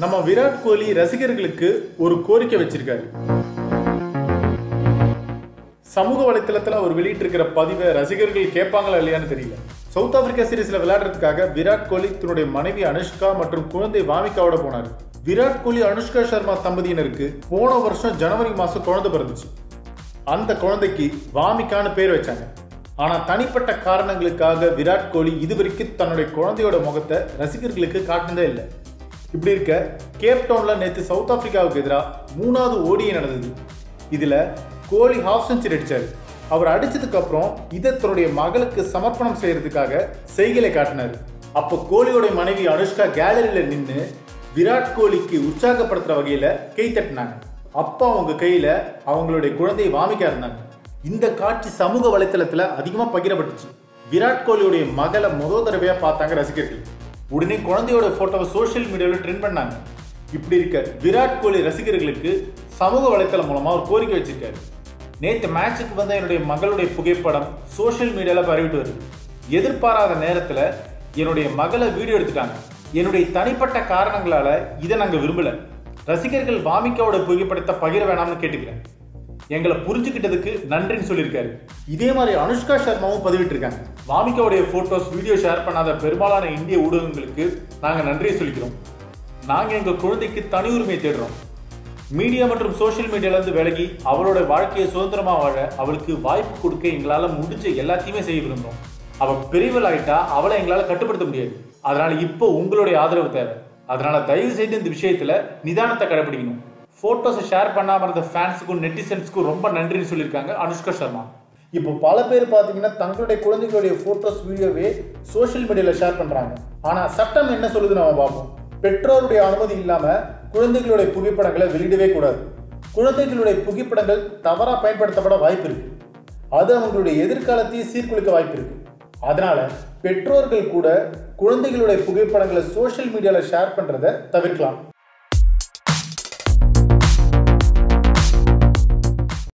நம்ம விராட் கோலி ரசிகர்களுக்கு ஒரு கோரிக்கை வச்சிருக்காரு. சமூக வலைத்தளத்தில் அவர் வெளியிட்டிருக்கிற பதிவை ரசிகர்கள் கேட்பாங்களா இல்லையான்னு தெரியல. சவுத் ஆப்பிரிக்கா சீரீஸில் விளையாடுறதுக்காக விராட் கோலி தன்னுடைய மனைவி அனுஷ்கா மற்றும் குழந்தை வாமிகாவோட போனார். விராட் கோலி அனுஷ்கா சர்மா தம்பதியினருக்கு போன வருஷம் ஜனவரி மாசம் குழந்தை பிறந்துச்சு. அந்த குழந்தைக்கு வாமிக்கான்னு பேர் வச்சாங்க. ஆனா தனிப்பட்ட காரணங்களுக்காக விராட் கோலி இதுவரைக்கும் தன்னுடைய குழந்தையோட முகத்தை ரசிகர்களுக்கு காட்டினதே இல்லை. இப்படி இருக்க கேப்டவுன்ல நேற்று சவுத் ஆப்பிரிக்காவுக்கு எதிராக மூணாவது ஓடியை நடந்தது. இதில் கோலி ஹாஃப் செஞ்சுரி அடிச்சாரு. அவர் அடித்ததுக்கப்புறம் இதை தன்னுடைய மகளுக்கு சமர்ப்பணம் செய்யறதுக்காக செய்களை காட்டினார். அப்போ கோலியோடைய மனைவி அனுஷ்கா கேலரியில் நின்று விராட் கோலிக்கு உற்சாகப்படுத்துகிற வகையில் கை தட்டினாங்க. அப்பா அவங்க கையில் அவங்களுடைய குழந்தையை வாமிக்க இருந்தாங்க இந்த காட்சி சமூக வலைத்தளத்தில் அதிகமாக பகிரப்பட்டுச்சு. விராட் கோலியுடைய மகளை முதல் தடவையாக பார்த்தாங்க ரசிகர்கள். உடனே குழந்தையோட போட்டோவை சோஷியல் மீடியாவில் ட்ரெண்ட் பண்ணாங்க. இப்படி இருக்க விராட் கோலி ரசிகர்களுக்கு சமூக வலைத்தளம் மூலமாக ஒரு கோரிக்கை வச்சிருக்காரு. நேற்று மேட்சுக்கு வந்த என்னுடைய மகளுடைய புகைப்படம் சோஷியல் மீடியாவில் பரவிட்டு வருது. எதிர்பாராத நேரத்தில் என்னுடைய மகளை வீடியோ எடுத்துட்டாங்க. என்னுடைய தனிப்பட்ட காரணங்களால் இதை நாங்கள் விரும்பல. ரசிகர்கள் வாமிக்காவோட புகைப்படத்தை பகிர வேணாம்னு கேட்டுக்கிறேன். எங்களை புரிஞ்சுக்கிட்டதுக்கு நன்றின்னு சொல்லியிருக்காரு. இதே மாதிரி அனுஷ்கா சர்மாவும் பதிவிட்டிருக்காங்க. வாமிகாவுடைய போட்டோஸ் வீடியோ ஷேர் பண்ணாத பெரும்பாலான இந்திய ஊடகங்களுக்கு நாங்கள் நன்றியை சொல்லிக்கிறோம். நாங்கள் எங்கள் குழந்தைக்கு தனி உரிமை தேடுறோம். மீடியா மற்றும் சோஷியல் மீடியாலேருந்து விலகி அவளோட வாழ்க்கையை சுதந்திரமாக வாழ அவளுக்கு வாய்ப்பு கொடுக்க எங்களால் முடிஞ்ச எல்லாத்தையுமே செய்ய விரும்புகிறோம் அவள் பெரியவள் ஆயிட்டா அவளை எங்களால் கட்டுப்படுத்த முடியாது. அதனால இப்போ உங்களுடைய ஆதரவு தேவை. அதனால தயவு செய்து இந்த விஷயத்துல நிதானத்தை கடைபிடிக்கணும். ஃபோட்டோஸை ஷேர் பண்ணாமல் இருந்த ஃபேன்ஸுக்கும் நெட்டிசன்ஸுக்கும் ரொம்ப நன்றின்னு சொல்லியிருக்காங்க அனுஷ்கா சர்மா. இப்போ பல பேர் பார்த்தீங்கன்னா தங்களுடைய குழந்தைகளுடைய ஃபோட்டோஸ் வீடியோவே சோஷியல் மீடியாவில் ஷேர் பண்ணுறாங்க ஆனால் சட்டம் என்ன சொல்லுது நம்ம பார்ப்போம். பெற்றோருடைய அனுமதி இல்லாமல் குழந்தைகளுடைய புகைப்படங்களை வெளியிடவே கூடாது. குழந்தைகளுடைய புகைப்படங்கள் தவறாக பயன்படுத்தப்பட வாய்ப்பு இருக்குது அது அவங்களுடைய எதிர்காலத்தையும் சீர்குலைக்க வாய்ப்பு இருக்குது அதனால் பெற்றோர்கள் கூட குழந்தைகளுடைய புகைப்படங்களை சோஷியல் மீடியாவில் ஷேர் பண்ணுறதை தவிர்க்கலாம்.